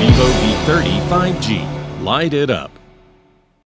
Vivo V30 5G. Light it up.